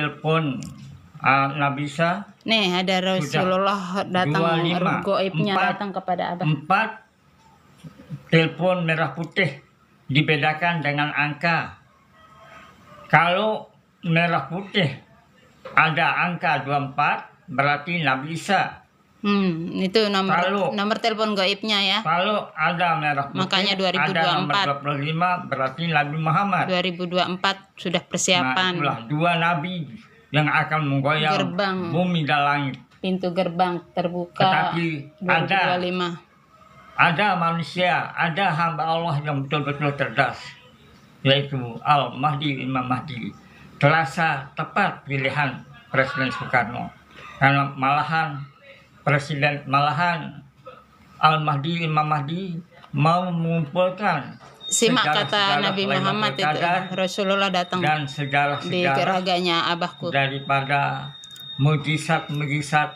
telepon uh, Nabisa Nih ada Rasulullah datang ruh goibnya datang kepada abah. empat telepon merah putih dibedakan dengan angka. Kalau merah putih ada angka 24 berarti Nabisa. Hmm, itu nomor Kalau- nomor telepon goibnya ya. Kalau ada merah putih Makanya ada nomor 25 berarti Nabi Muhammad. 2024 sudah Nah, persiapan itulah dua nabi yang akan menggoyang Gerbang. bumi dan langit. pintu gerbang terbuka Tetapi ada 2025. ada manusia, ada hamba Allah yang betul-betul cerdas, yaitu Al Mahdi Imam Mahdi. Terasa tepat pilihan Presiden Soekarno, karena malahan Presiden malahan Al Mahdi Imam Mahdi mau mengumpulkan Simak kata sejarah-sejarah Nabi Muhammad itu Qadar Rasulullah datang dan di sejarah-sejarah geraganya abahku. daripada mujizat-mujizat